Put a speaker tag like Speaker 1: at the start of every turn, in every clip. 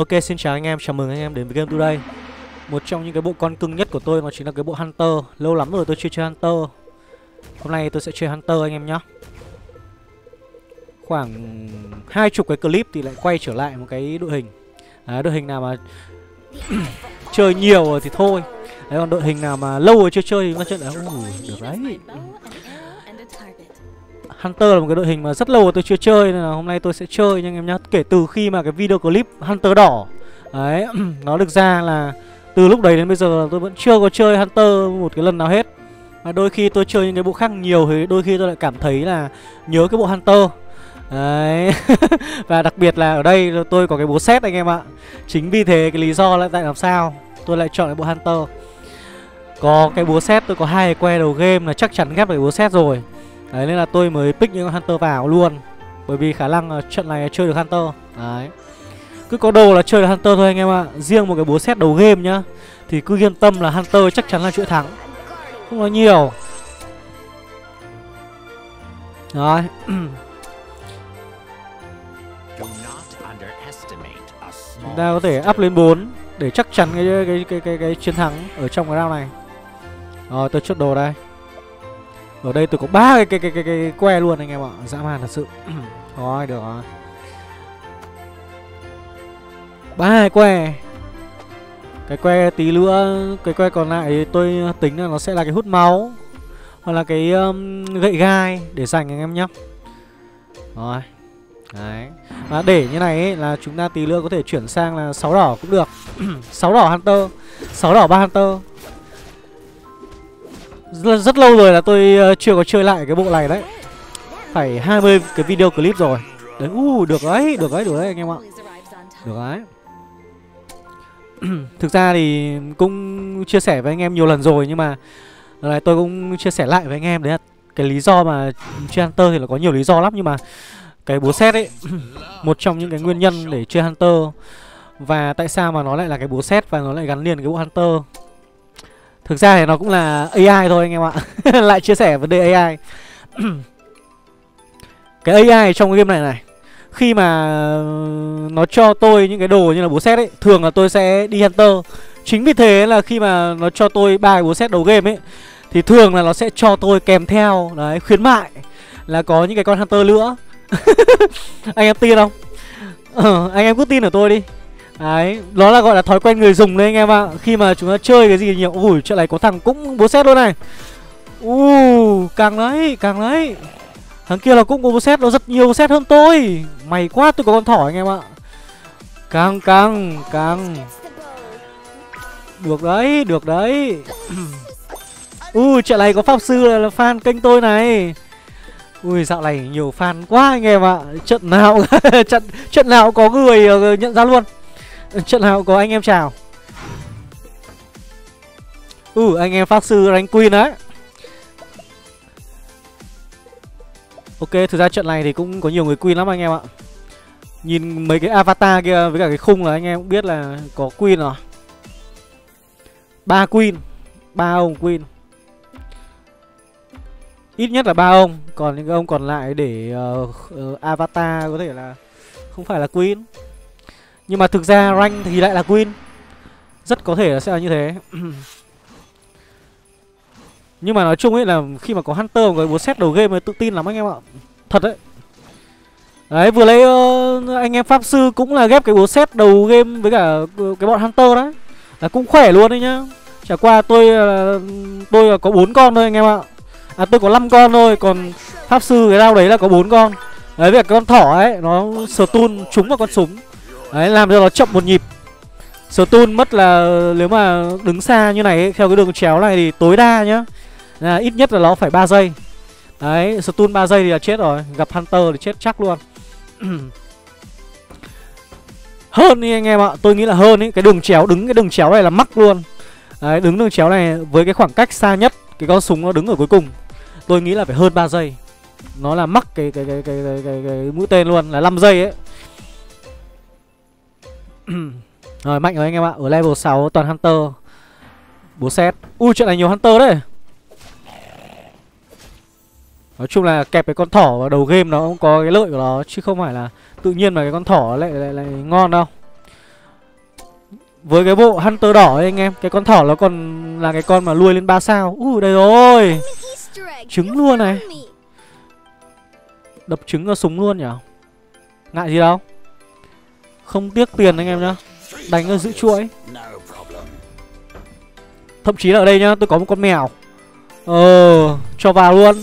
Speaker 1: Ok xin chào anh em, chào mừng anh em đến với Game Today. Một trong những cái bộ con cưng nhất của tôi nó chính là cái bộ Hunter. Lâu lắm rồi tôi chưa chơi Hunter. Hôm nay tôi sẽ chơi Hunter anh em nhé Khoảng hai chục cái clip thì lại quay trở lại một cái đội hình. À, đội hình nào mà chơi nhiều rồi thì thôi. Đấy còn đội hình nào mà lâu rồi chưa chơi thì nó chơi là được đấy. Hunter là một cái đội hình mà rất lâu rồi tôi chưa chơi, nên là hôm nay tôi sẽ chơi nha anh em nhá. Kể từ khi mà cái video clip Hunter đỏ đấy, nó được ra là từ lúc đấy đến bây giờ tôi vẫn chưa có chơi Hunter một cái lần nào hết. Mà đôi khi tôi chơi những cái bộ khác nhiều thì đôi khi tôi lại cảm thấy là nhớ cái bộ Hunter. Đấy, Và đặc biệt là ở đây tôi có cái bố set anh em ạ Chính vì thế cái lý do lại tại làm sao Tôi lại chọn cái bộ Hunter Có cái búa set tôi có hai que đầu game là chắc chắn ghép được cái búa set rồi Đấy nên là tôi mới pick những Hunter vào luôn. Bởi vì khả năng ờ, trận này chơi được Hunter. Đấy. Cứ có đồ là chơi được Hunter thôi anh em ạ. Riêng một cái búa set đầu game nhá Thì cứ yên tâm là Hunter chắc chắn là chuỗi thắng. Không nói nhiều. Đấy. Chúng ta có thể up lên 4 Để chắc chắn cái cái cái cái, cái, cái chiến thắng Ở trong cái round này. Rồi tôi chốt đồ đây ở đây tôi có ba cái, cái cái cái cái que luôn anh em ạ. Dã man thật sự. Rồi được rồi. Ba cái que. Cái que tí nữa cái que còn lại tôi tính là nó sẽ là cái hút máu hoặc là cái um, gậy gai để dành anh em nhé rồi. Đấy. Và để như này ấy, là chúng ta tí nữa có thể chuyển sang là sáu đỏ cũng được. Sáu đỏ hunter. Sáu đỏ ba hunter rất, rất lâu rồi là tôi ờ, chưa có chơi lại cái bộ này đấy. Phải 20 cái video clip rồi. Đấy, uh, được đấy, được đấy, được đấy anh em ạ. Được đấy. Thực ra thì cũng chia sẻ với anh em nhiều lần rồi Nhưng mà lần này tôi cũng chia sẻ lại với anh em Đấy là cái lý do mà chơi Hunter thì là có nhiều lý do lắm Nhưng mà cái búa xét ấy Một trong những cái nguyên nhân để chơi Hunter Và tại sao mà nó lại là cái búa xét Và nó lại gắn liền cái bộ Hunter Thực ra thì nó cũng là AI thôi anh em ạ. Lại chia sẻ vấn đề AI Cái AI trong cái game này này Khi mà nó cho tôi những cái đồ như là bố xét ấy Thường là tôi sẽ đi Hunter. Chính vì thế là khi mà nó cho tôi ba cái bố xét đầu game ấy Thì thường là nó sẽ cho tôi kèm theo Đấy khuyến mại Là có những cái con Hunter nữa Anh em tin không? Ờ, anh em cứ tin ở tôi đi. Đấy, nó là gọi là thói quen người dùng đấy anh em ạ. Khi mà chúng ta chơi cái gì nhiều Ui, chuyện này có thằng cũng bố xét luôn này. U càng đấy, càng đấy Thằng kia là cũng có bố xét, nó rất nhiều xét hơn tôi. Mày quá, tôi có con thỏ anh em ạ. Càng, càng, càng. Được đấy, được đấy. Ui, uh, chuyện này có pháp sư là, là fan kênh tôi này. Ui dạo này nhiều fan quá anh em ạ. Trận nào trận trận nào có người ờ, nhận ra luôn. Trận nào có anh em chào. Ừ anh em pháp sư đánh queen đấy. Ok thực ra trận này thì cũng có nhiều người queen lắm anh em ạ. Nhìn mấy cái avatar kia với cả cái khung là anh em cũng biết là có queen rồi. Ba queen ba ông queen. Ít nhất là ba ông Còn những ông còn lại để uh, uh, avatar có thể là không phải là queen nhưng mà thực ra rank thì lại là queen Rất có thể là sẽ là như thế. Nhưng mà nói chung ấy là khi mà có Hunter Có búa set đầu game thì tự tin lắm anh em ạ. Thật đấy. Đấy vừa lấy uh, ờ, anh em Pháp Sư cũng là ghép cái búa set đầu game với cả ờ, cái bọn Hunter đấy. Là cũng khỏe luôn đấy nhá. Chả qua tôi uh, tôi có bốn con thôi anh em ạ. À tôi có 5 con thôi Còn Pháp Sư cái đao đấy là có bốn con. Đấy với cả cái con thỏ ấy Nó stun trúng vào con súng. Đấy làm cho nó chậm một nhịp. Stun mất là nếu mà đứng xa như này ấy, Theo cái đường chéo này thì tối đa nhá. Là Ít nhất là nó phải 3 giây. Đấy stun 3 giây thì là chết rồi. Gặp Hunter thì chết chắc luôn. Hơn đi anh em ạ. Tôi nghĩ là hơn ý Cái đường chéo đứng cái đường chéo này là mắc luôn. Đấy đứng đường chéo này với cái khoảng cách xa nhất Cái con súng nó đứng ở cuối cùng Tôi nghĩ là phải hơn 3 giây. Nó là mắc cái cái cái cái cái, cái, cái mũi tên luôn là 5 giây ấy. rồi mạnh rồi anh em ạ. Ở level 6 toàn Hunter. Bố xét Ui chuyện này nhiều Hunter đấy. Nói chung là kẹp cái con thỏ vào đầu game nó cũng có cái lợi của nó Chứ không phải là tự nhiên mà cái con thỏ lại lại, lại ngon đâu. Với cái bộ Hunter đỏ ấy anh em Cái con thỏ nó còn là cái con mà nuôi lên 3 sao. Ui đây rồi. Trứng luôn này. Đập trứng vào súng luôn nhỉ Ngại gì đâu. Không tiếc tiền anh em nhá. Đánh ở giữ chuỗi. Thậm chí là ở đây nhá tôi có một con mèo. Ờ Cho vào luôn.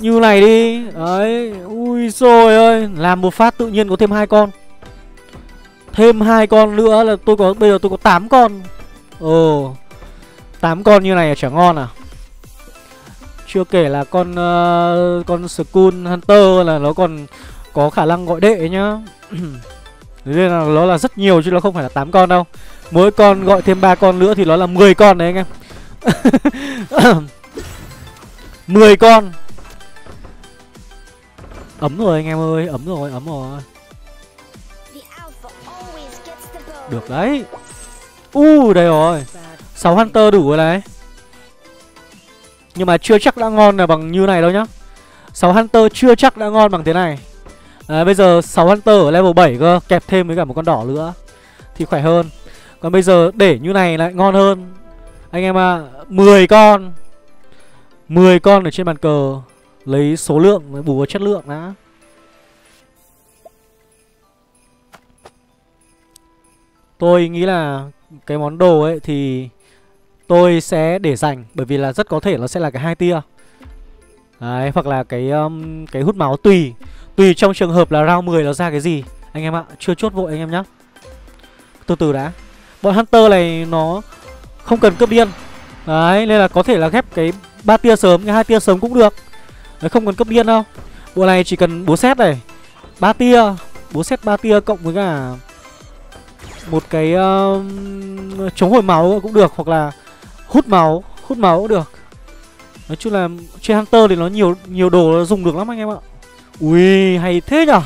Speaker 1: Như này đi. Đấy Ui rồi ơi Làm một phát tự nhiên có thêm hai con. Thêm hai con nữa là tôi có Bây giờ tôi có 8 con. Ồ 8 con như này là chả ngon à? Chưa kể là con uh, Con Skull Hunter là nó còn Có khả năng gọi đệ nhá. Nên là nó là rất nhiều chứ nó không phải là 8 con đâu. Mỗi con gọi thêm ba con nữa thì nó là 10 con đấy anh em. 10 con. Ấm rồi anh em ơi, ấm rồi, ấm rồi. Được đấy. U uh, đây rồi. 6 Hunter đủ rồi đấy Nhưng mà chưa chắc đã ngon là bằng như này đâu nhá. 6 Hunter chưa chắc đã ngon bằng thế này à, Bây giờ 6 Hunter ở level 7 cơ Kẹp thêm với cả một con đỏ nữa Thì khỏe hơn Còn bây giờ để như này lại ngon hơn Anh em à 10 con 10 con ở trên bàn cờ Lấy số lượng bù vào chất lượng đã Tôi nghĩ là cái món đồ ấy thì tôi sẽ để dành bởi vì là rất có thể nó sẽ là cái hai tia. Đấy, hoặc là cái um, cái hút máu tùy. Tùy trong trường hợp là round 10 nó ra cái gì. Anh em ạ, chưa chốt vội anh em nhá. Từ từ đã. Bọn Hunter này nó không cần cướp điên. Đấy, nên là có thể là ghép cái ba tia sớm, cái hai tia sớm cũng được. Đấy, không cần cấp điên đâu. Bộ này chỉ cần bố xét này. ba tia, bố xét ba tia cộng với cả một cái uh, chống hồi máu cũng được hoặc là hút máu hút máu cũng được nói chung là trên hunter thì nó nhiều nhiều đồ nó dùng được lắm anh em ạ ui, hay thế nhở?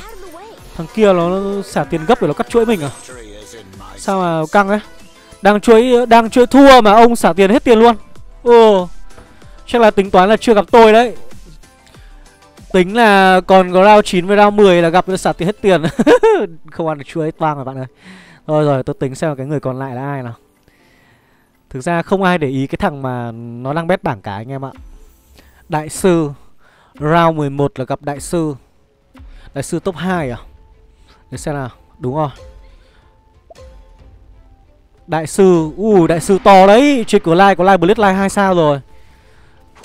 Speaker 1: Thằng kia nó xả tiền gấp để nó cắt chuỗi mình à? Sao mà căng ấy? Đang chuỗi đang chuỗi thua mà ông xả tiền hết tiền luôn. Ồ, chắc là tính toán là chưa gặp tôi đấy. Tính là còn có round 9 với round 10 là gặp nó xả tiền hết tiền. Không ăn được chuỗi, toang rồi bạn ơi. Rồi rồi, tôi tính xem cái người còn lại là ai nào. Thực ra không ai để ý cái thằng mà nó đang bét bảng cả anh em ạ. Đại sư. Round 11 là gặp đại sư. Đại sư top 2 à? Để xem nào, Đúng rồi. Đại sư, Ui, đại sư to đấy. Trên cửa like có like Blitz like 2 sao rồi.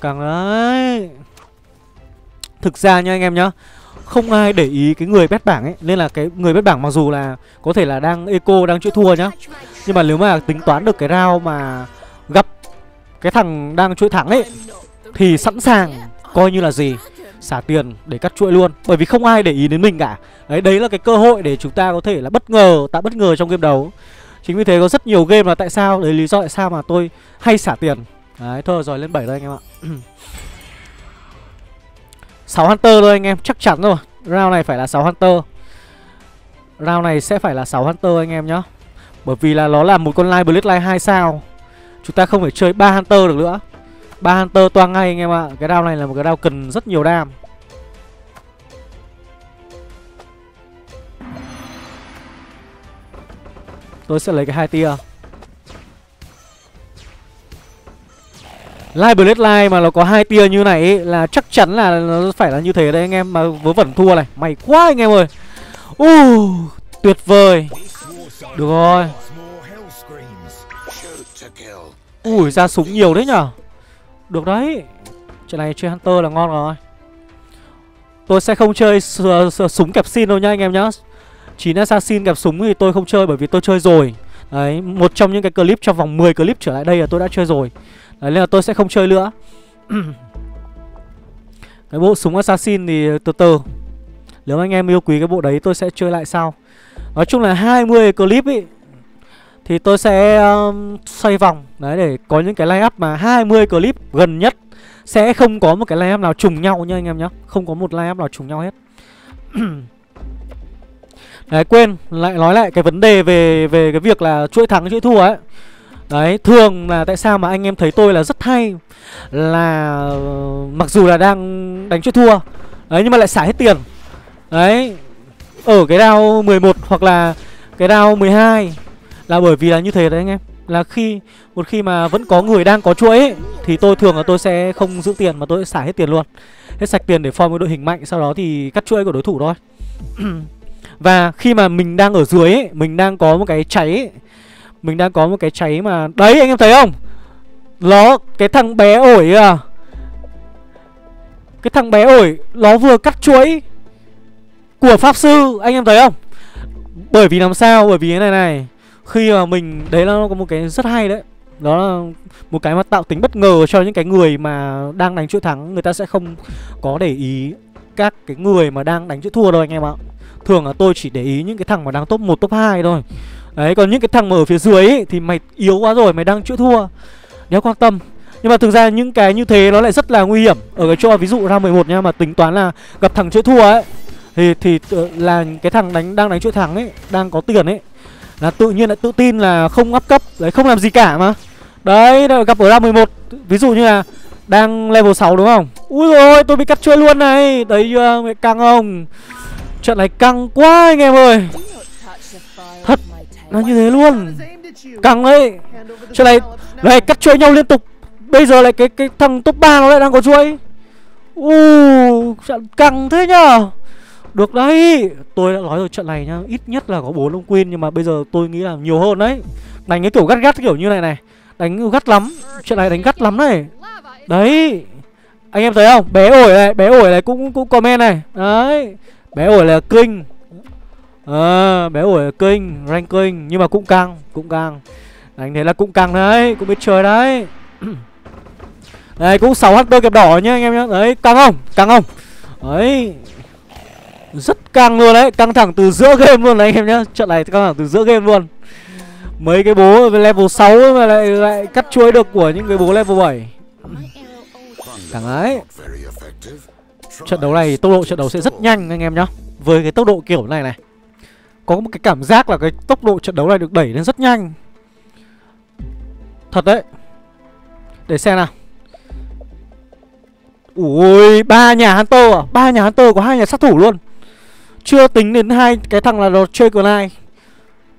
Speaker 1: Càng đấy. Thực ra nha anh em nhá, không ai để ý cái người bét bảng ấy, nên là cái người bét bảng mặc dù là có thể là đang eco, đang chữa thua nhá, nhưng mà nếu mà tính toán được cái round mà gặp cái thằng đang chuỗi thắng ấy, thì sẵn sàng coi như là gì? Xả tiền để cắt chuỗi luôn. Bởi vì không ai để ý đến mình cả. Đấy đấy là cái cơ hội để chúng ta có thể là bất ngờ tạo bất ngờ trong game đấu. Chính vì thế có rất nhiều game là tại sao đấy lý do tại sao mà tôi hay xả tiền. Đấy thôi rồi lên 7 rồi anh em ạ. 6 Hunter thôi anh em, chắc chắn rồi. Round này phải là 6 Hunter. Round này sẽ phải là 6 Hunter anh em nhá. Bởi vì là nó là một con Live Blitz Live 2 sao. Chúng ta không phải chơi 3 Hunter được nữa ba Hunter toang ngay anh em ạ Cái đao này là một cái đao cần rất nhiều đam Tôi sẽ lấy cái hai tia Live Blade Live mà nó có hai tia như này ấy, là chắc chắn là nó phải là như thế đấy anh em mà vớ vẩn thua này. Mày quá anh em ơi. Uh, tuyệt vời. Được rồi. Ui ra súng nhiều đấy nhở được đấy. Chuyện này chơi Hunter là ngon rồi. Tôi sẽ không chơi súng kẹp xin đâu nhá anh em nhá. 9 assassin kẹp súng thì tôi không chơi bởi vì tôi chơi rồi. Đấy, một trong những cái clip trong vòng 10 clip trở lại đây là tôi đã chơi rồi. Đấy, nên là tôi sẽ không chơi nữa. Cái bộ súng assassin thì từ từ. Nếu anh em yêu quý cái bộ đấy tôi sẽ chơi lại sau. Nói chung là 20 clip ý thì tôi sẽ um, xoay vòng. Đấy để có những cái line up mà 20 clip gần nhất Sẽ không có một cái line up nào trùng nhau nha anh em nhé Không có một line up nào trùng nhau hết. Đấy quên lại nói lại cái vấn đề về về cái việc là chuỗi thắng chuỗi thua ấy. Đấy, thường là tại sao mà anh em thấy tôi là rất hay Là ờ, mặc dù là đang đánh chuỗi thua Đấy, nhưng mà lại xả hết tiền. Đấy, ở cái đao 11 hoặc là cái đao 12 là bởi vì là như thế đấy anh em. Là khi một khi mà vẫn có người đang có chuỗi ấy, Thì tôi thường là tôi sẽ không giữ tiền mà tôi sẽ xả hết tiền luôn. Hết sạch tiền để form một đội hình mạnh Sau đó thì cắt chuỗi của đối thủ thôi. Và khi mà mình đang ở dưới ấy, Mình đang có một cái cháy ấy, Mình đang có một cái cháy mà Đấy anh em thấy không? Nó cái thằng bé ổi à. Cái thằng bé ổi Nó vừa cắt chuỗi Của pháp sư anh em thấy không? Bởi vì làm sao? Bởi vì thế này này khi mà mình Đấy là nó có một cái rất hay đấy. Đó là một cái mà tạo tính bất ngờ cho những cái người mà đang đánh chuỗi thắng. Người ta sẽ không có để ý các cái người mà đang đánh chuỗi thua đâu anh em ạ. Thường là tôi chỉ để ý những cái thằng mà đang top 1, top 2 thôi. Đấy, còn những cái thằng mà ở phía dưới ấy, thì mày yếu quá rồi, mày đang chuỗi thua. Nếu quan tâm. Nhưng mà thực ra những cái như thế nó lại rất là nguy hiểm. Ở cái chỗ ví dụ ra 11 nha Mà tính toán là gặp thằng chuỗi thua ấy Thì thì ờ, là cái thằng đánh đang đánh chuỗi thắng ấy Đang có tiền ấy là tự nhiên lại tự tin là không áp cấp Đấy, không làm gì cả mà. Đấy, gặp ở ra 11 Ví dụ như là đang level 6 đúng không? Ui rồi tôi bị cắt chuỗi luôn này. Đấy ờ, mẹ căng không Trận này căng quá anh em ơi. Thật Nó như thế luôn. Căng đấy Trận này Này cắt chuỗi nhau liên tục. Bây giờ lại cái cái thằng top 3 nó lại đang có chuỗi. U trận căng thế nhở được đấy Tôi đã nói rồi trận này nhá Ít nhất là có bốn ông Queen Nhưng mà bây giờ tôi nghĩ là nhiều hơn đấy. Đánh cái kiểu gắt gắt kiểu như này này Đánh gắt lắm Trận này đánh gắt lắm này. Đấy Anh em thấy không? Bé ổi này Bé ổi này cũng cũng comment này. Đấy Bé ổi là kinh. À, Bé ổi là kinh ranking Nhưng mà cũng căng Cũng căng. Đánh thế là cũng căng đấy Cũng biết chơi đấy. Đây cũng 6 hunter kẹp đỏ nhá anh em nhá. Đấy căng không? Căng không? Đấy. Rất căng luôn đấy, Căng thẳng từ giữa game luôn đấy anh em nhá. Trận này căng thẳng từ giữa game luôn. Mấy cái bố level 6 mà lại lại cắt chuối được của những cái bố level 7 Căng đấy Trận đấu này tốc độ trận đấu sẽ rất nhanh anh em nhá. Với cái tốc độ kiểu này này, Có một cái cảm giác là cái tốc độ trận đấu này được đẩy lên rất nhanh. Thật đấy. Để xem nào. Ui, ba nhà Hunter à? Ba nhà Hunter có hai nhà sát thủ luôn. Chưa tính đến hai cái thằng là nó chơi của lai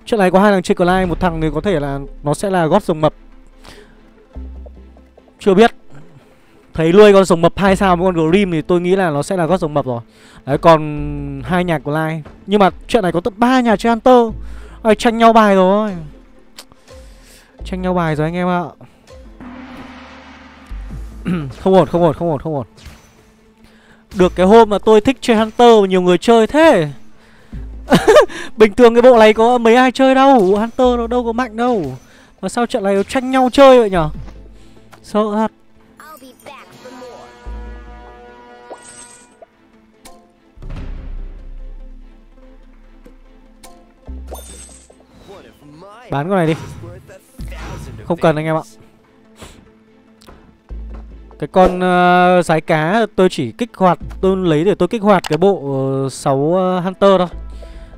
Speaker 1: Trận này có hai thằng chơi của lai Một thằng thì có thể là nó sẽ là gót rồng mập. Chưa biết. Thấy nuôi con rồng mập hai sao với con Grim thì tôi nghĩ là nó sẽ là gót rồng mập rồi. Đấy còn hai nhà của Lai. Nhưng mà chuyện này có tận ba nhà chơi Hunter. À, Tranh nhau bài rồi. Tranh nhau bài rồi anh em ạ. Không ổn không ổn không ổn không ổn. Được cái hôm mà tôi thích chơi Hunter Nhiều người chơi thế. Bình thường cái bộ này có mấy ai chơi đâu Hunter nó đâu có mạnh đâu. Mà sao trận này nó tranh nhau chơi vậy nhở? Sợ thật. Bán con này đi. Không cần anh em ạ cái con uh, sái cá tôi chỉ kích hoạt Tôi lấy để tôi kích hoạt cái bộ uh, 6 uh, Hunter thôi.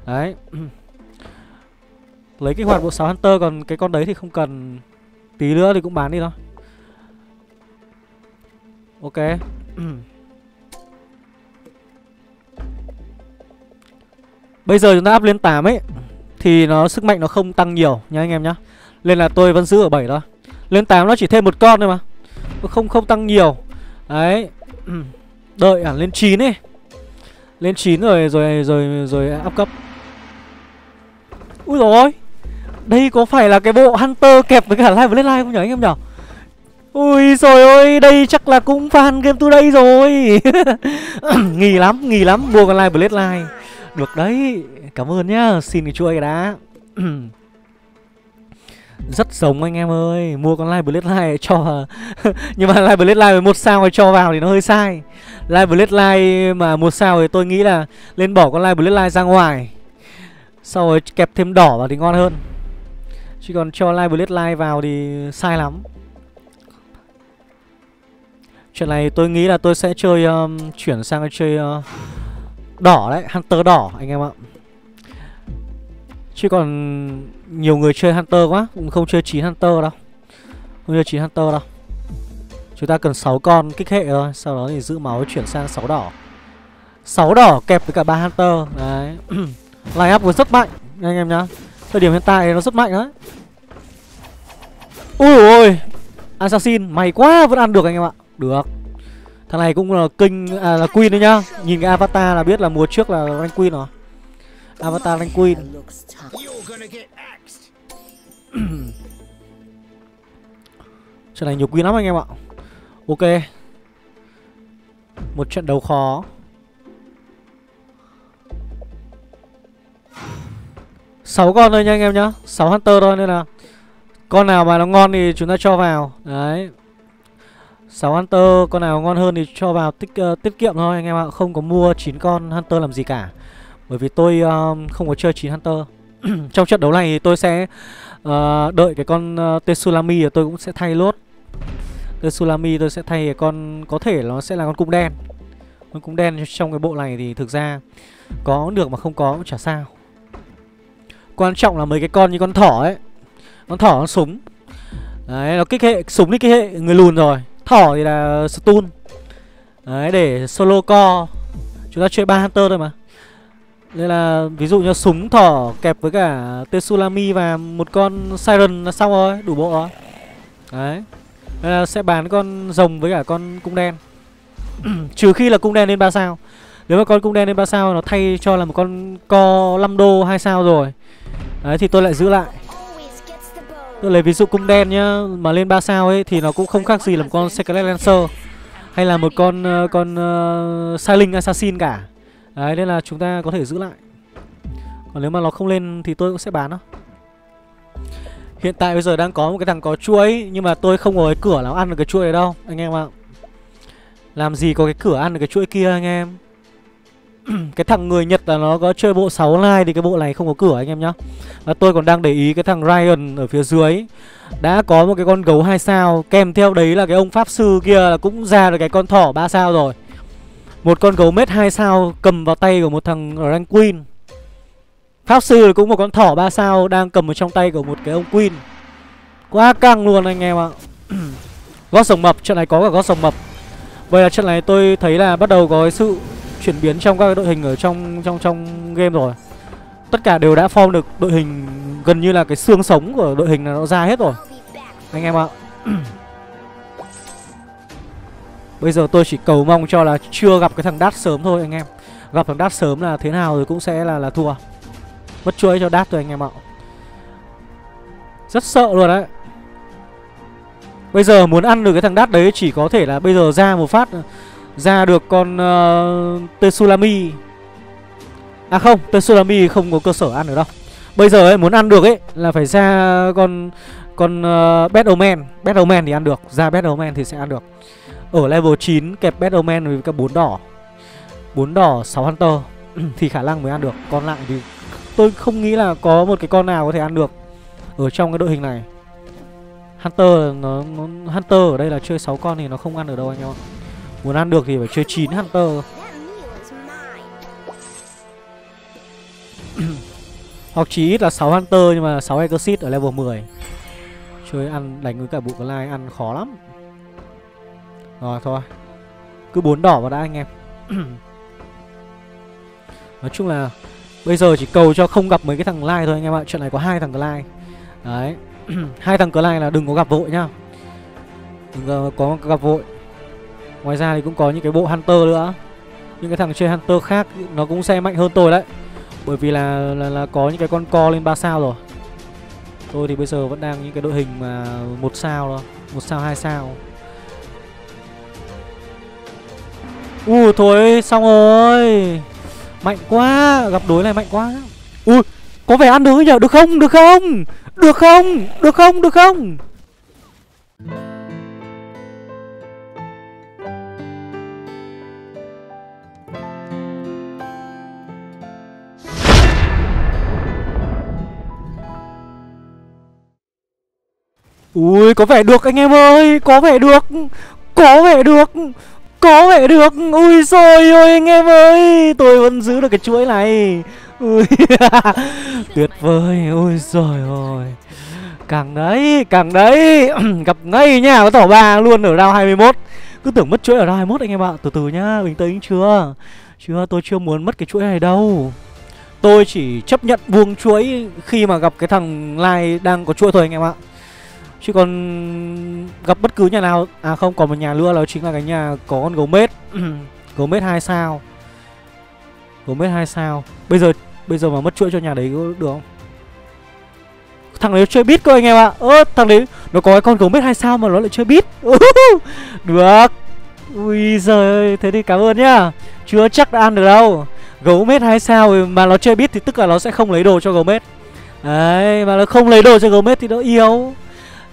Speaker 1: Đấy. Lấy kích hoạt bộ 6 Hunter Còn cái con đấy thì không cần. Tí nữa thì cũng bán đi thôi. Ok. Bây giờ chúng ta up lên 8 ấy thì nó sức mạnh nó không tăng nhiều nha anh em nhá. Nên là tôi vẫn giữ ở 7 thôi. Lên 8 nó chỉ thêm một con thôi mà không không tăng nhiều. Đấy. Đợi hẳn lên 9 ấy. Lên 9 rồi rồi rồi rồi áp cấp. Ui rồi Đây có phải là cái bộ Hunter kẹp với cả Live với Live không nhỉ anh em nhỉ? Ui rồi ơi, đây chắc là cũng fan game today rồi. Nghỉ lắm, nghỉ lắm, mua con Live Blade Live. Được đấy, Cảm ơn nhá. Xin cái chuỗi cái đã. Rất giống anh em ơi. Mua con Live Blade Live cho Nhưng mà Live Blade Live với một sao thì cho vào thì nó hơi sai. Live Blade Live mà một sao thì tôi nghĩ là Lên bỏ con Live Blade Live ra ngoài. Sau rồi kẹp thêm đỏ vào thì ngon hơn. Chứ còn cho Live Blade Live vào thì sai lắm. Chuyện này tôi nghĩ là tôi sẽ chơi um, Chuyển sang chơi uh, Đỏ đấy, Hunter đỏ anh em ạ. Chứ còn nhiều người chơi Hunter quá Cũng không chơi 9 Hunter đâu. Không chơi 9 Hunter đâu. Chúng ta cần 6 con kích hệ thôi Sau đó thì giữ máu chuyển sang 6 đỏ. 6 đỏ kẹp với cả 3 Hunter. Đấy. Line up rất mạnh anh em nhá. Thời điểm hiện tại nó rất mạnh đấy. Ui ôi Assassin mày quá vẫn ăn được anh em ạ. Được. Thằng này cũng là kinh à, là queen đấy nhá. Nhìn cái avatar là biết là mùa trước là rank queen rồi. Avatar rank queen. Trận này nhiều queen lắm anh em ạ. Ok. Một trận đấu khó. Sáu con thôi nha anh em nhá. Sáu hunter thôi nên là con nào mà nó ngon thì chúng ta cho vào. Đấy. 6 Hunter con nào ngon hơn thì cho vào tích uh, ờ, tiết kiệm thôi anh em ạ. Không có mua 9 con Hunter làm gì cả. Bởi vì tôi uh, không có chơi 9 Hunter. Trong trận đấu này thì tôi sẽ uh, đợi cái con ờ, uh, Tetsulami tôi cũng sẽ thay lốt. Tetsulami tôi sẽ thay cái con có thể nó sẽ là con cung đen. Con cung đen trong cái bộ này thì thực ra có được mà không có cũng chả sao. Quan trọng là mấy cái con như con thỏ ấy. Con thỏ nó súng. Đấy nó kích hệ súng đi kích hệ người lùn rồi. Thỏ thì là stun. Đấy để solo co. Chúng ta chơi ba hunter thôi mà. Nên là ví dụ như súng thỏ kẹp với cả Tetsulami và một con Siren là xong rồi, đủ bộ rồi. Đấy. Nên là sẽ bán con rồng với cả con cung đen. Trừ khi là cung đen lên 3 sao. Nếu mà con cung đen lên 3 sao nó thay cho là một con co 5 đô 2 sao rồi. Đấy thì tôi lại giữ lại. Tôi lấy ví dụ cung đen nhá Mà lên 3 sao ấy thì nó cũng không khác gì là một con Secret Lancer Hay là một con uh, con ờ, uh, Silent Assassin cả. Đấy nên là chúng ta có thể giữ lại. Còn nếu mà nó không lên thì tôi cũng sẽ bán nó. Hiện tại bây giờ đang có một cái thằng có chuối Nhưng mà tôi không có cái cửa nào ăn được cái chuối này đâu Anh em ạ. Làm gì có cái cửa ăn được cái chuỗi kia anh em? Cái thằng người Nhật là nó có chơi bộ 6 line thì cái bộ này không có cửa anh em nhá. Và tôi còn đang để ý cái thằng Ryan ở phía dưới. Đã có một cái con gấu 2 sao, kèm theo đấy là cái ông pháp sư kia là cũng ra được cái con thỏ 3 sao rồi. Một con gấu mết 2 sao cầm vào tay của một thằng rank queen. Pháp sư cũng một con thỏ 3 sao đang cầm ở trong tay của một cái ông queen. Quá căng luôn anh em ạ. gót sồng mập, trận này có cả gót sồng mập. Vậy là trận này tôi thấy là bắt đầu có cái sự chuyển biến trong các đội hình ở trong trong trong game rồi tất cả đều đã form được đội hình gần như là cái xương sống của đội hình là nó ra hết rồi anh em ạ bây giờ tôi chỉ cầu mong cho là chưa gặp cái thằng đát sớm thôi anh em. Gặp thằng đát sớm là thế nào rồi cũng sẽ là là thua. Mất chuỗi cho đát rồi anh em ạ. Rất sợ luôn đấy. Bây giờ muốn ăn được cái thằng đát đấy chỉ có thể là bây giờ ra một phát ra được con ờ, uh, Tetsulami À không, Tetsulami không có cơ sở ăn được đâu. Bây giờ ấy, muốn ăn được ấy Là phải ra con Con ờ, uh, Battleman Battleman thì ăn được Ra Battleman thì sẽ ăn được. Ở level 9 kẹp Battleman với cả 4 đỏ. 4 đỏ 6 Hunter. Thì khả năng mới ăn được. Còn lại thì tôi không nghĩ là có một cái con nào có thể ăn được Ở trong cái đội hình này. Hunter nó, nó Hunter ở đây là chơi 6 con thì nó không ăn được đâu anh em ạ. Muốn ăn được thì phải chơi 9 Hunter. Hoặc chỉ ít là 6 Hunter nhưng mà 6 Exorcist ở level 10 Chơi ăn đánh với cả bộ lai ăn khó lắm. Rồi thôi. Cứ bốn đỏ vào đã anh em. Nói chung là Bây giờ chỉ cầu cho không gặp mấy cái thằng like thôi anh em ạ. Chuyện này có hai thằng like Đấy. Hai thằng cờ là đừng có gặp vội nhá. Đừng có gặp vội. Ngoài ra thì cũng có những cái bộ Hunter nữa. Những cái thằng chơi Hunter khác nó cũng sẽ mạnh hơn tôi đấy. Bởi vì là là, là có những cái con co lên 3 sao rồi. Tôi thì bây giờ vẫn đang những cái đội hình mà một sao thôi. Một sao hai sao. Ui thôi, xong rồi. Mạnh quá, Gặp đối này mạnh quá. Ui có vẻ ăn được nhở Được không? Được không? Được không? Được không? Được không? Ui, có vẻ được anh em ơi. Có vẻ được. Có vẻ được. Có vẻ được. Ui rồi ơi anh em ơi. Tôi vẫn giữ được cái chuỗi này. Ui. Tuyệt vời. Ui rồi ôi. Càng đấy Càng đấy. Gặp ngay nha Có tỏ ba luôn ở round 21 Cứ tưởng mất chuỗi ở round 21 anh em ạ. Từ từ nhá, Bình tĩnh chưa? Chưa, tôi chưa muốn mất cái chuỗi này đâu. Tôi chỉ chấp nhận buông chuỗi khi mà gặp cái thằng Lai đang có chuỗi thôi anh em ạ. Chứ còn gặp bất cứ nhà nào À không, còn một nhà nữa đó chính là cái nhà có con gấu mết. Gấu mết 2 sao. Gấu mết 2 sao. Bây giờ bây giờ mà mất chuỗi cho nhà đấy có được không? Thằng đấy chơi bit cơ anh em ạ. Ơ thằng đấy nó có cái con gấu mết 2 sao mà nó lại chơi bit Được. Ui giời thế thì cảm ơn nhá. Chưa chắc đã ăn được đâu. Gấu mết 2 sao mà nó chơi bit thì tức là nó sẽ không lấy đồ cho gấu mết. Đấy, mà nó không lấy đồ cho gấu mết thì nó yếu.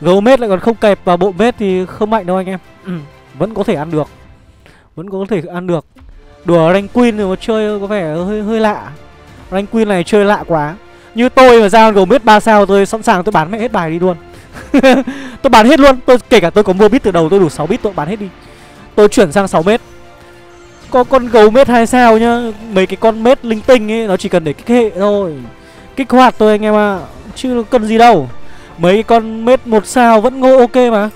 Speaker 1: Gấu mết lại còn không kẹp vào bộ mết thì không mạnh đâu anh em. Ừ, Vẫn có thể ăn được. Vẫn có thể ăn được. Đùa rank queen thì mà chơi có vẻ hơi hơi lạ. Rank queen này chơi lạ quá. Như tôi mà ra gấu mết 3 sao tôi sẵn sàng tôi bán mẹ hết bài đi luôn. Tôi bán hết luôn. Tôi Kể cả tôi có mua bit từ đầu tôi đủ 6 bit tôi bán hết đi. Tôi chuyển sang 6 mét Có con gấu mét 2 sao nhá. Mấy cái con mét linh tinh ấy Nó chỉ cần để kích hệ thôi. Kích hoạt thôi anh em ạ. À. Chứ cần gì đâu Mấy con mét một sao vẫn ngô ok mà.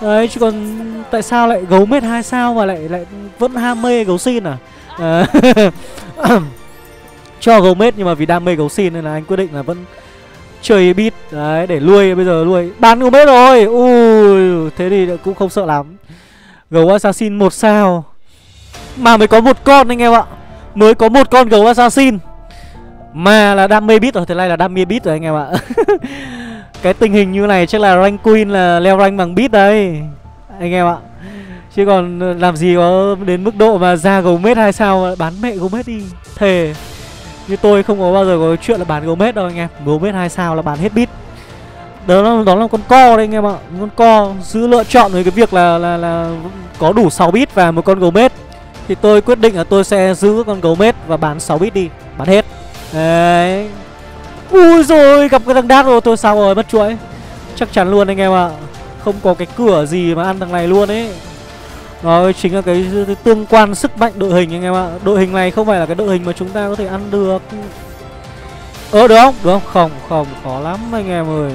Speaker 1: Đấy chứ còn tại sao lại gấu mét hai sao mà lại lại vẫn ham mê gấu xin à, à Cho gấu mét nhưng mà vì đam mê gấu xin nên là anh quyết định là vẫn chơi bit. Đấy để nuôi bây giờ nuôi Bán gấu mét rồi. Ui thế thì cũng không sợ lắm. Gấu assassin một sao. Mà mới có một con anh em ạ. Mới có một con gấu assassin. Mà là đam mê bit rồi Thế này là đam mê bit rồi anh em ạ. Cái tình hình như này chắc là rank queen là leo rank bằng bit đây Anh em ạ. Chứ còn ờ, làm gì có đến mức độ mà ra gấu mết hay sao bán mẹ gấu mết đi. Thề. Như tôi không có bao giờ có chuyện là bán gấu mết đâu anh em. Gấu mết hai sao là bán hết bit đó là, đó là con co đây anh em ạ. Con co giữ lựa chọn với cái việc là là là có đủ 6 bit và một con gấu mết thì tôi quyết định là tôi sẽ giữ con gấu mết và bán 6 bit đi. Bán hết. Đấy ui rồi gặp cái thằng đát rồi tôi sao rồi, mất chuỗi. Chắc chắn luôn anh em ạ. Không có cái cửa gì mà ăn thằng này luôn ấy. Đó chính là cái tương quan sức mạnh đội hình anh em ạ. Đội hình này không phải là cái đội hình mà chúng ta có thể ăn được. Ờ được không? Được không? Không không, khó lắm anh em ơi.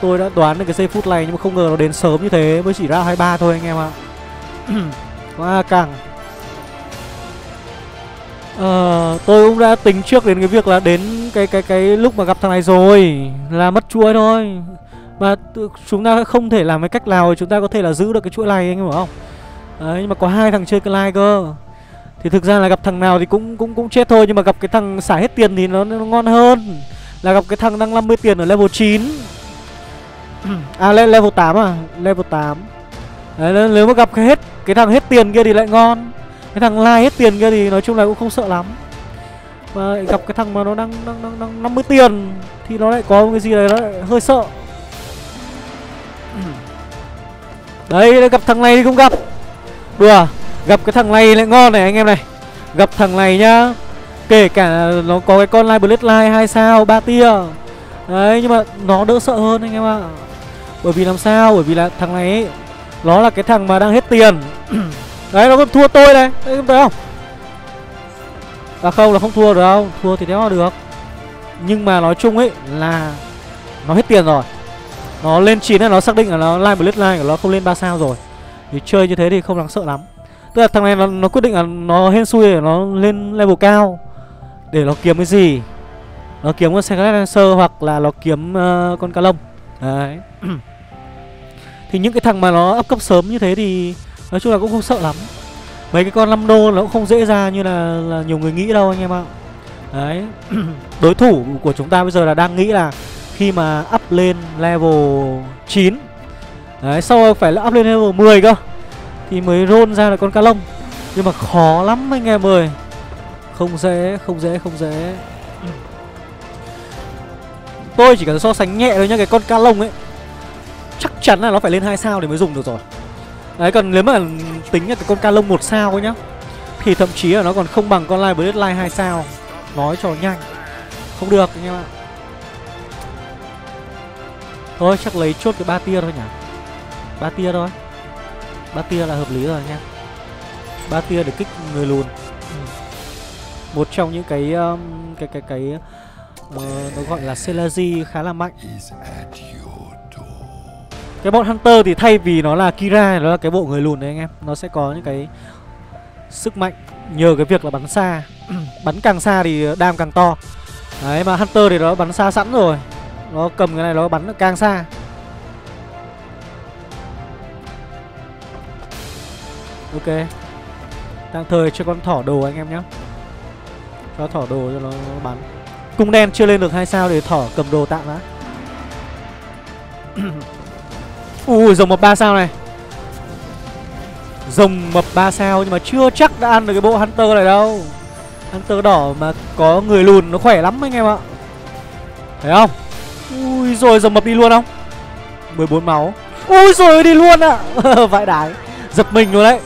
Speaker 1: Tôi đã đoán được cái giây phút này nhưng mà không ngờ nó đến sớm như thế. Mới chỉ ra 23 thôi anh em ạ. Quá càng Ờ, tôi cũng đã tính trước đến cái việc là đến cái cái cái lúc mà gặp thằng này rồi là mất chuỗi thôi. Mà chúng ta không thể làm cái cách nào chúng ta có thể là giữ được cái chuỗi này anh hiểu không? Đấy nhưng mà có hai thằng chơi cái cơ. Thì thực ra là gặp thằng nào thì cũng cũng cũng chết thôi nhưng mà gặp cái thằng xả hết tiền thì nó, nó ngon hơn. Là gặp cái thằng đang 50 tiền ở level 9 À lên level 8 à Level 8 Đấy, nếu mà gặp cái hết cái thằng hết tiền kia thì lại ngon cái thằng lai hết tiền kia thì nói chung là cũng không sợ lắm. Mà gặp cái thằng mà nó đang đang đang, đang 50 tiền thì nó lại có cái gì đấy nó lại hơi sợ. Đấy gặp thằng này thì không gặp. Đùa gặp cái thằng này lại ngon này anh em này. Gặp thằng này nhá kể cả nó có cái con live bloodline hai sao ba tia. Đấy nhưng mà nó đỡ sợ hơn anh em ạ. Bởi vì làm sao? Bởi vì là thằng này ấy, Nó là cái thằng mà đang hết tiền. Đấy nó còn thua tôi này Đấy thấy không? À không là không thua được đâu. Thua thì đéo được. Nhưng mà nói chung ấy là Nó hết tiền rồi. Nó lên 9 là nó xác định là nó line bloodline của nó không lên 3 sao rồi. Thì chơi như thế thì không đáng sợ lắm. Tức là thằng này nó, nó quyết định là nó hên xui để nó lên level cao Để nó kiếm cái gì? Nó kiếm con Secret Lancer hoặc là nó kiếm uh, con cá lông. Đấy. Thì những cái thằng mà nó up cấp sớm như thế thì Nói chung là cũng không sợ lắm. Mấy cái con 5 đô nó cũng không dễ ra như là, là nhiều người nghĩ đâu anh em ạ. Đấy. Đối thủ của chúng ta bây giờ là đang nghĩ là Khi mà up lên level 9 Đấy sau phải là up lên level 10 cơ. Thì mới roll ra là con cá lông. Nhưng mà khó lắm anh em ơi. Không dễ, không dễ, không dễ. Tôi chỉ cần so sánh nhẹ thôi nhá Cái con cá lông ấy. Chắc chắn là nó phải lên hai sao để mới dùng được rồi đấy còn nếu mà tính là cái con ca lông một sao ấy nhá thì thậm chí là nó còn không bằng con live bloodline hai sao. Nói cho nhanh. Không được anh em ạ. Thôi chắc lấy chốt cái ba tia thôi nhỉ? Ba tia thôi. Ba tia là hợp lý rồi nha ba tia để kích người lùn. Ừ. một trong những cái um, cái cái cái uh, nó gọi là Selazi khá là mạnh cái bọn Hunter thì thay vì nó là Kira, Nó là cái bộ người lùn đấy anh em. Nó sẽ có những cái sức mạnh Nhờ cái việc là bắn xa. Bắn càng xa thì đam càng to. Đấy, mà Hunter thì nó bắn xa sẵn rồi. Nó cầm cái này nó bắn càng xa. Ok. Tạm thời cho con thỏ đồ anh em nhé. Cho thỏ đồ cho nó bắn. Cung đen chưa lên được hai sao để thỏ cầm đồ tạm đã. Ui, rồng mập 3 sao này. Rồng mập 3 sao nhưng mà chưa chắc đã ăn được cái bộ Hunter này đâu. Hunter đỏ mà có người lùn nó khỏe lắm anh em ạ. Thấy không? Ui rồi, rồng mập đi luôn không? 14 máu. Ui rồi, đi luôn ạ. À. Vãi đái. Giật mình luôn đấy.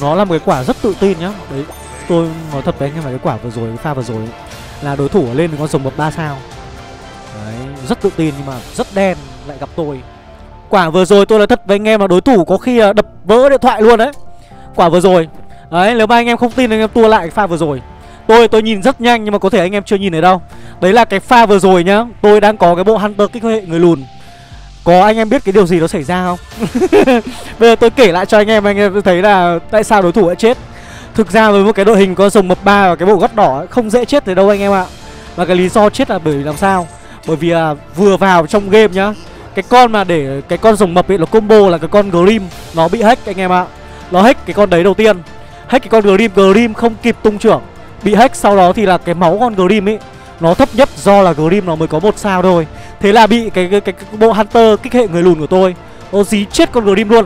Speaker 1: Nó là một cái quả rất tự tin nhá. Đấy, tôi nói thật với anh em là cái quả vừa rồi, Cái pha vừa rồi Là đối thủ lên con rồng mập 3 sao. Đấy, rất tự tin nhưng mà rất đen Lại gặp tôi. Quả vừa rồi tôi nói thật với anh em là đối thủ có khi đập vỡ điện thoại luôn đấy. Quả vừa rồi. Đấy nếu mà anh em không tin anh em tua lại cái pha vừa rồi. Tôi tôi nhìn rất nhanh nhưng mà có thể anh em chưa nhìn thấy đâu. Đấy là cái pha vừa rồi nhá. Tôi đang có cái bộ Hunter kích hệ người lùn. Có anh em biết cái điều gì nó xảy ra không? Bây giờ tôi kể lại cho anh em Anh em thấy là tại sao đối thủ đã chết. Thực ra với một cái đội hình có rồng mập ba và cái bộ gót đỏ ấy, Không dễ chết thế đâu anh em ạ. Và cái lý do chết là bởi vì làm sao? Bởi vì à, vừa vào trong game nhá cái con mà để cái con rồng mập ấy nó combo là cái con Grim. Nó bị hack anh em ạ. Nó hack cái con đấy đầu tiên. Hack cái con Grim Grim không kịp tung trưởng. Bị hack sau đó thì là cái máu con Grim ấy Nó thấp nhất do là Grim nó mới có một sao thôi. Thế là bị cái cái, cái, cái bộ Hunter kích hệ người lùn của tôi. Nó dí chết con Grim luôn.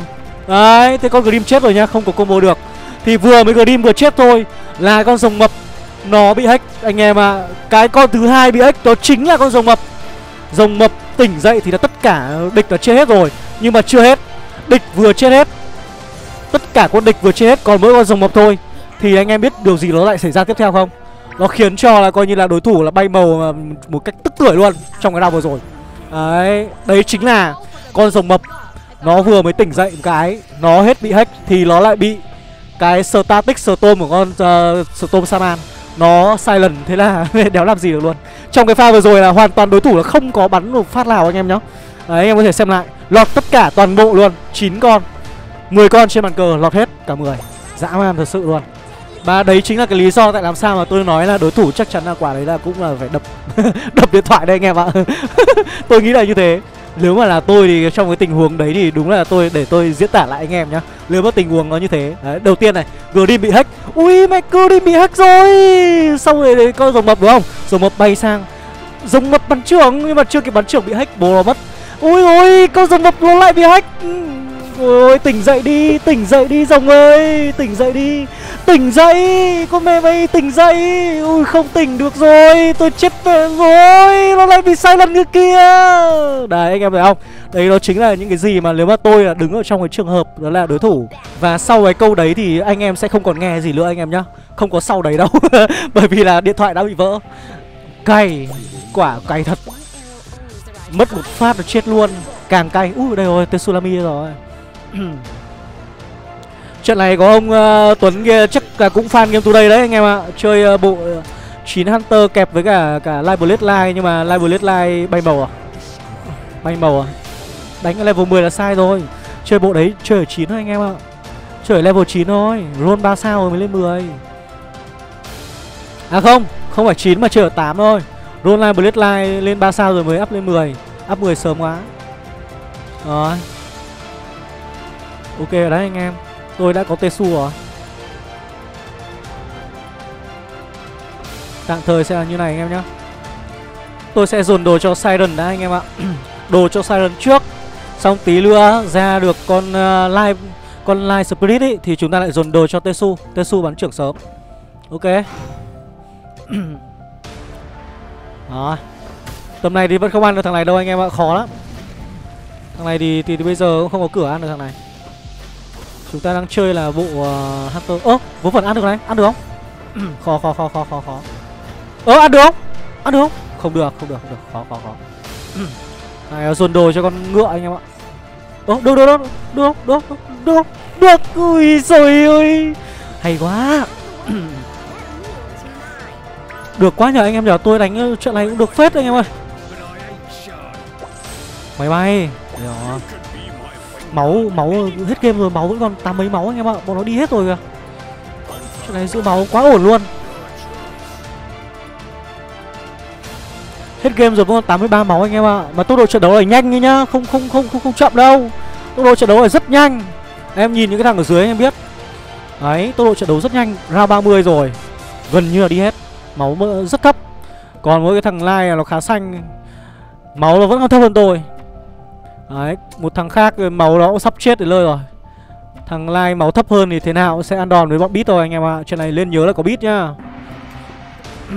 Speaker 1: Đấy thế con Grim chết rồi nhá Không có combo được. Thì vừa mới Grim vừa chết thôi Là con rồng mập Nó bị hack anh em ạ. À. Cái con thứ hai bị hack đó chính là con rồng mập. Rồng mập tỉnh dậy thì là tất cả địch đã chết hết rồi. Nhưng mà chưa hết. Địch vừa chết hết. Tất cả quân địch vừa chết hết Còn mỗi con rồng mập thôi. Thì anh em biết điều gì nó lại xảy ra tiếp theo không? Nó khiến cho là coi như là đối thủ là bay màu à, một cách tức tưởi luôn Trong cái đau vừa rồi. Đấy Đấy chính là con rồng mập. Nó vừa mới tỉnh dậy một cái Nó hết bị hack Thì nó lại bị Cái static storm của con uh, storm saman nó silent thế là đéo làm gì được luôn. Trong cái pha vừa rồi là hoàn toàn đối thủ là không có bắn một phát nào anh em nhá. Đấy, anh em có thể xem lại. Lọt tất cả toàn bộ luôn. 9 con. 10 con trên bàn cờ, lọt hết cả 10 dã man thật sự luôn. Và đấy chính là cái lý do tại làm sao mà tôi nói là đối thủ chắc chắn là quả đấy là cũng là phải đập đập điện thoại đây anh em ạ. Tôi nghĩ là như thế nếu mà là tôi thì trong cái tình huống đấy thì đúng là tôi để tôi diễn tả lại anh em nhá. Nếu mà tình huống nó như thế đấy, Đầu tiên này Grim bị hack. Ui mẹ Grim bị hack rồi! Xong rồi đấy, có rồng mập đúng không? Rồng mập bay sang. Rồng mập bắn trưởng Nhưng mà chưa kịp bắn trưởng bị hack bố nó mất. Ui ôi con rồng mập nó lại bị hack. Ôi, tỉnh dậy đi, Tỉnh dậy đi rồng ơi, Tỉnh dậy đi. Tỉnh dậy Con mẹ mày tỉnh dậy. Ui không tỉnh được rồi, Tôi chết mẹ rồi, Nó lại bị sai lần như kia. Đấy, anh em thấy không? Đấy, nó chính là những cái gì mà nếu mà tôi là đứng ở trong cái trường hợp đó là đối thủ. Và sau cái câu đấy thì anh em sẽ không còn nghe gì nữa anh em nhá. Không có sau đấy đâu, Bởi vì là điện thoại đã bị vỡ. Cay, Quả cay thật. Mất một phát là chết luôn. Càng cay, Ui, đây rồi Tsunami rồi. Trận này có ông uh, Tuấn kia chắc là cũng fan Game Today đấy anh em ạ. Chơi uh, bộ ờ, 9 Hunter kẹp với cả cả Live Blade Live Nhưng mà Live Blade Live bay màu à? Bay màu à? Đánh ở level 10 là sai rồi. Chơi bộ đấy chơi ở 9 thôi anh em ạ. Chơi ở level 9 thôi Roll 3 sao rồi mới lên 10 À không Không phải 9 mà chơi ở 8 thôi. Roll Live Blade Live lên 3 sao rồi mới up lên 10 Up 10 sớm quá. Rồi. Ok rồi đấy anh em. Tôi đã có Tesu rồi. Tạm thời sẽ là như này anh em nhé Tôi sẽ dồn đồ cho Siren đã anh em ạ. Đồ cho Siren trước. Xong tí nữa ra được con uh, live Con live spirit ý Thì chúng ta lại dồn đồ cho Tesu Tesu bắn trưởng sớm. Ok. Đó. Tầm này thì vẫn không ăn được thằng này đâu anh em ạ. Khó lắm. Thằng này thì, thì, thì bây giờ cũng không có cửa ăn được thằng này. Chúng ta đang chơi là bộ uh, Hunter Ơ, vốn phần ăn được này, ăn được không? khó khó khó khó khó khó. Ơ, ăn được không? Ăn được không? Không được, không được, không được, khó khó khó. Này, dồn đồ cho con ngựa anh em ạ. Ơ, được, được, được, được, được, được, được, ui rồi ơi Hay quá. Được quá nhờ anh em nhờ tôi đánh trận này cũng được phết anh em ơi. Máy bay. Đó máu máu, hết game rồi, máu vẫn còn tám mấy máu anh em ạ. Bọn nó đi hết rồi kìa. Chỗ này giữ máu quá ổn luôn. Hết game rồi vẫn còn 83 máu anh em ạ. Mà tốc độ trận đấu này nhanh ấy nhá, không không không không không chậm đâu. Tốc độ trận đấu này rất nhanh. Em nhìn những cái thằng ở dưới em biết. Đấy, tốc độ trận đấu rất nhanh. Ra 30 rồi. Gần như là đi hết. Máu rất thấp. Còn mỗi cái thằng lai nó khá xanh. Máu nó vẫn còn thấp hơn tôi đấy một thằng khác máu nó cũng sắp chết đến nơi rồi thằng lai máu thấp hơn thì thế nào cũng sẽ ăn đòn với bọn bit thôi anh em ạ chuyện này lên nhớ là có bit nhá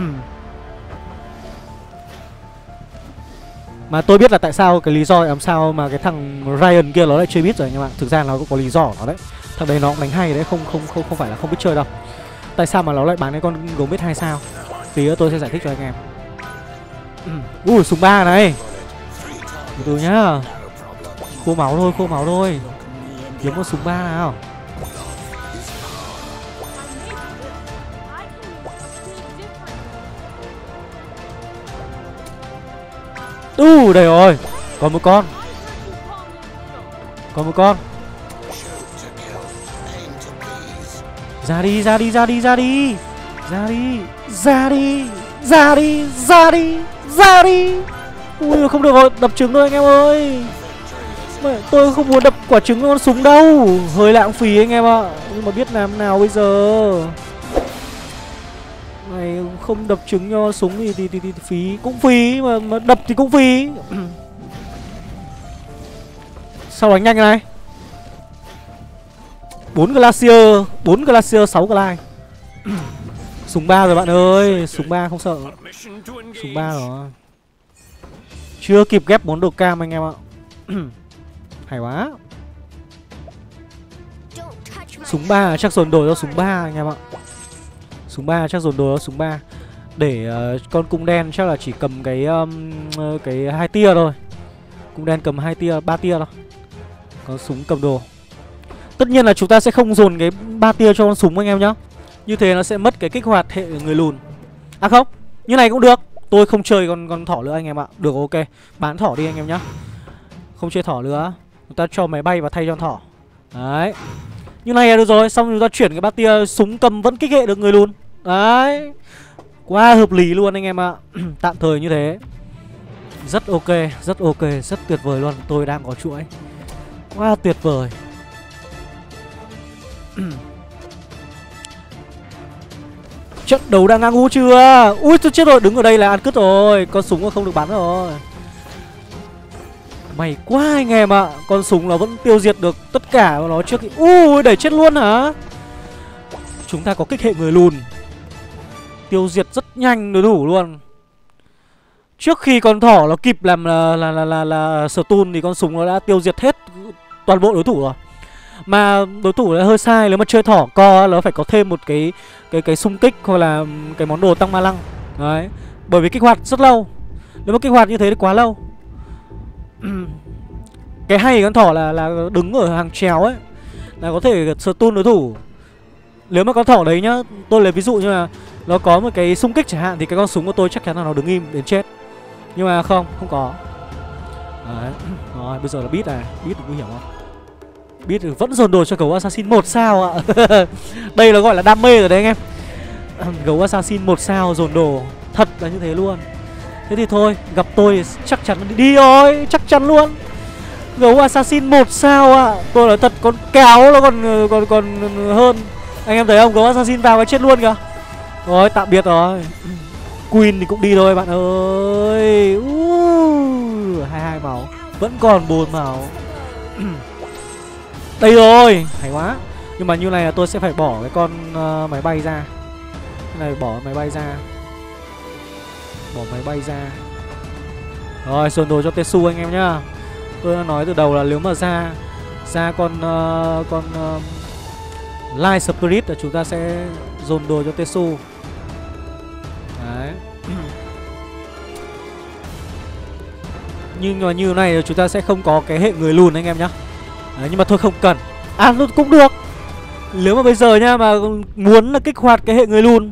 Speaker 1: Mà tôi biết là tại sao cái lý do làm sao mà cái thằng Ryan kia nó lại chơi biết rồi anh em ạ. Thực ra nó cũng có lý do của nó đấy. Thằng đấy nó cũng đánh hay đấy, không không không không phải là không biết chơi đâu. Tại sao mà nó lại bán cái con gấu biết hay sao? Tí nữa tôi sẽ giải thích cho anh em. Ui súng ba này. Từ từ nhá. Khô máu thôi, khô máu thôi. Kiếm một súng ba nào. u đây rồi. Còn một con. Còn một con. Ra đi ra đi ra đi ra đi. Ra đi ra đi ra đi ra đi ra đi. Ui không được rồi đập trứng thôi anh em ơi tôi không muốn đập quả trứng con súng đâu. Hơi lãng phí anh em ạ. Nhưng mà biết làm nào bây giờ? Này không đập trứng cho súng thì, thì, thì, thì phí. Cũng phí mà, mà đập thì cũng phí. Sao đánh nhanh này? Bốn glacier bốn glacier sáu glide. Súng ba rồi bạn ơi súng ba không sợ. Súng ba rồi. Chưa kịp ghép bốn đồ cam anh em ạ. hay quá. Súng ba chắc dồn đổi cho súng ba anh em ạ. Súng ba chắc dồn đồ súng ba. Để uh, con cung đen chắc là chỉ cầm cái um, cái hai tia thôi. Cung đen cầm hai tia, ba tia thôi. Có súng cầm đồ. Tất nhiên là chúng ta sẽ không dồn cái ba tia cho con súng anh em nhá. Như thế nó sẽ mất cái kích hoạt hệ người lùn. À không, như này cũng được. Tôi không chơi con con thỏ nữa anh em ạ. Được ok, bán thỏ đi anh em nhá. Không chơi thỏ nữa Chúng ta cho máy bay và thay cho thỏ. Đấy. Như này là được rồi, xong chúng ta chuyển cái bát tia súng cầm vẫn kích hệ được người luôn. Đấy. Quá hợp lý luôn anh em ạ. Tạm thời như thế. Rất ok, rất ok, rất tuyệt vời luôn. Tôi đang có chuỗi. Quá tuyệt vời. Trận đấu đang ngang ngu chưa? Ui tôi chết rồi, đứng ở đây là ăn cứt rồi. Con súng không được bắn rồi. Mày quá anh em ạ. Con súng nó vẫn tiêu diệt được tất cả của nó trước Ui đẩy chết luôn hả? Chúng ta có kích hệ người lùn. Tiêu diệt rất nhanh đối thủ luôn. Trước khi con thỏ nó kịp làm là là là là, là stun thì con súng nó đã tiêu diệt hết toàn bộ đối thủ rồi. Mà đối thủ lại hơi sai nếu mà chơi thỏ co nó phải có thêm một cái cái cái xung kích hoặc là cái món đồ tăng ma lăng. Đấy. Bởi vì kích hoạt rất lâu. Nếu mà kích hoạt như thế thì quá lâu. cái hay con thỏ là là đứng ở hàng chéo ấy, là có thể stun đối thủ. Nếu mà con thỏ đấy nhá, tôi lấy ví dụ như là nó có một cái xung kích chẳng hạn, thì cái con súng của tôi chắc chắn là nó đứng im đến chết. Nhưng mà không không có. Đấy, rồi, bây giờ là bít này bít nguy hiểm không? Biết vẫn dồn đồ cho gấu assassin một sao ạ. Đây là gọi là đam mê rồi đấy anh em. Gấu assassin một sao dồn đồ, thật là như thế luôn thế thì thôi gặp tôi chắc chắn đi. Thôi chắc chắn luôn. Gấu assassin một sao ạ. Tôi là thật con cáo nó còn còn còn hơn. Anh em thấy không? Gấu assassin vào cái chết luôn kìa. Rồi tạm biệt rồi. Queen thì cũng đi thôi bạn ơi. Hai hai máu. Vẫn còn bốn máu. Đây rồi Hay quá. Nhưng mà như này là tôi sẽ phải bỏ cái con uh, máy bay ra. Cái này bỏ máy bay ra. Bỏ máy bay ra. Rồi xuân đồ cho Tetsu anh em nhá. Tôi đã nói từ đầu là nếu mà ra Ra con uh, Con uh, Light Spirit là chúng ta sẽ dồn đồ cho Tetsu. Đấy. Nhưng mà như này chúng ta sẽ không có cái hệ người lùn anh em nhá. Đấy, Nhưng mà thôi không cần. À cũng được. Nếu mà bây giờ nha mà muốn là kích hoạt cái hệ người lùn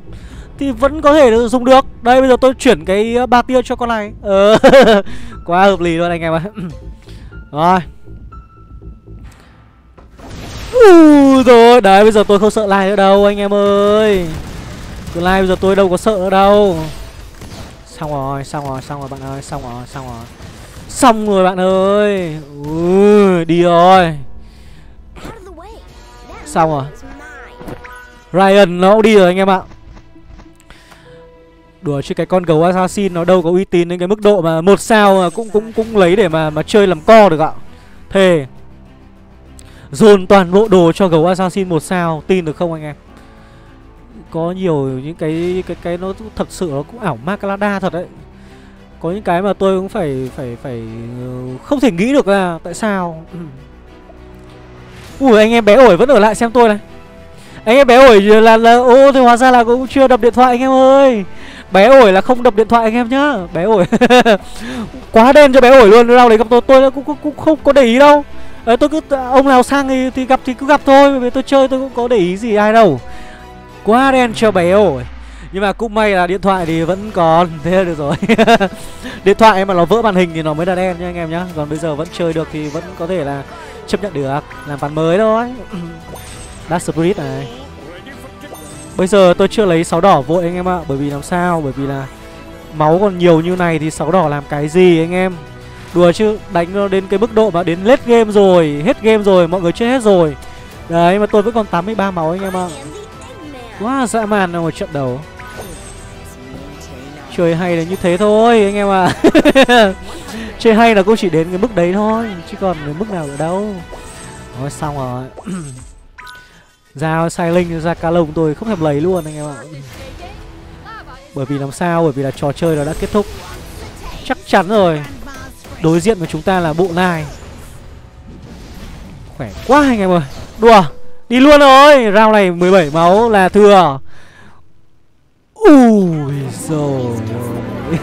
Speaker 1: thì vẫn có thể dùng được. Đây bây giờ tôi chuyển cái ờ, ba tia cho con này. Ờ Quá hợp lý luôn anh em ạ. Rồi. Rồi đấy bây giờ tôi không sợ like nữa đâu anh em ơi. Tương lai bây giờ tôi đâu có sợ nữa đâu. Xong rồi, xong rồi, xong rồi bạn ơi, xong rồi, xong rồi. Xong rồi bạn ơi. Ừ, Đi rồi. Xong rồi. Ryan nó cũng đi rồi anh em ạ Đùa chứ cái con gấu assassin nó đâu có uy tín đến cái mức độ mà một sao mà cũng cũng cũng lấy để mà mà chơi làm co được ạ. Thề. Dồn toàn bộ đồ cho gấu assassin một sao, tin được không anh em? Có nhiều những cái cái cái nó thật sự nó cũng ảo ma Calada thật đấy. Có những cái mà tôi cũng phải phải phải ờ, không thể nghĩ được là tại sao. Ui anh em bé ổi vẫn ở lại xem tôi này. Anh em bé ổi là là ô thì hóa ra là cũng chưa đập điện thoại anh em ơi bé ổi là không đập điện thoại anh em nhá. Bé ổi. Quá đen cho bé ổi luôn đâu đấy gặp tôi tôi cũng, cũng, cũng không có để ý đâu. Đấy, tôi cứ ông nào sang thì, thì gặp thì cứ gặp thôi bởi vì tôi chơi tôi cũng có để ý gì ai đâu. Quá đen cho bé ổi. Nhưng mà cũng may là điện thoại thì vẫn còn. Thế là được rồi. Điện thoại em mà nó vỡ màn hình thì nó mới là đen nha anh em nhá. Còn bây giờ vẫn chơi được thì vẫn có thể là chấp nhận được. Làm bản mới thôi. Dark Spirit này. Bây giờ tôi chưa lấy sáu đỏ vội anh em ạ, Bởi vì làm sao? Bởi vì là máu còn nhiều như này thì sáu đỏ làm cái gì anh em? Đùa chứ, đánh đến cái mức độ mà đến late game rồi, Hết game rồi, mọi người chết hết rồi. Đấy, mà tôi vẫn còn 83 máu anh em ạ. Quá dã man trong một trận đấu. Chơi hay là như thế thôi anh em ạ. Chơi hay là cũng chỉ đến cái mức đấy thôi, Chứ còn cái mức nào ở đâu. Thôi xong rồi. Ra sai linh, ra ca lông tôi không thèm lấy luôn anh em ạ. Bởi vì làm sao, Bởi vì là trò chơi nó đã kết thúc. Chắc chắn rồi. Đối diện với chúng ta là bộ nai Khỏe quá anh em ơi. Đùa. Đi luôn rồi. Rau này 17 máu là thừa. Ui rồi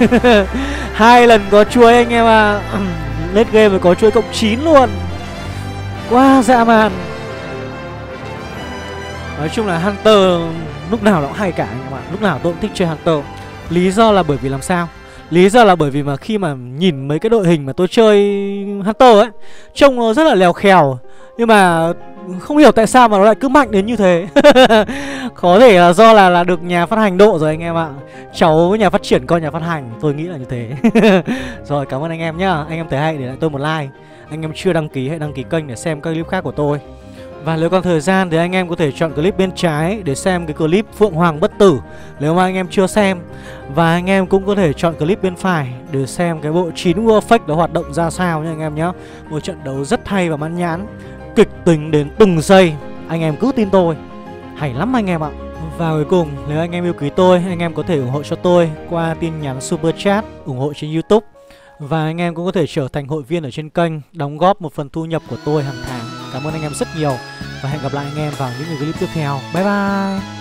Speaker 1: Hai lần có chuối anh em ạ. À. lết game rồi có chuối cộng 9 luôn. Quá dã man. Nói chung là Hunter lúc nào nó cũng hay cả anh em ạ. Lúc nào tôi cũng thích chơi Hunter. Lý do là bởi vì làm sao? Lý do là bởi vì mà khi mà nhìn mấy cái đội hình mà tôi chơi Hunter ấy, Trông nó rất là lèo khèo. Nhưng mà không hiểu tại sao mà nó lại cứ mạnh đến như thế. Có thể là do là là được nhà phát hành độ rồi anh em ạ. Cháu với nhà phát triển coi nhà phát hành, Tôi nghĩ là như thế. Rồi, cảm ơn anh em nhá. Anh em thấy hay để lại tôi một like. Anh em chưa đăng ký hãy đăng ký kênh để xem các clip khác của tôi và nếu còn thời gian thì anh em có thể chọn clip bên trái để xem cái clip Phượng Hoàng Bất Tử. Nếu mà anh em chưa xem Và anh em cũng có thể chọn clip bên phải để xem cái bộ 9 World Fake đó hoạt động ra sao nha anh em nhé Một trận đấu rất hay và mãn nhãn Kịch tính đến từng giây. Anh em cứ tin tôi Hay lắm anh em ạ. Và cuối cùng, nếu anh em yêu quý tôi, anh em có thể ủng hộ cho tôi qua tin nhắn Super Chat, ủng hộ trên YouTube. Và anh em cũng có thể trở thành hội viên ở trên kênh, đóng góp một phần thu nhập của tôi hàng tháng. Cảm ơn anh em rất nhiều và hẹn gặp lại anh em vào những clip tiếp theo. Bye bye!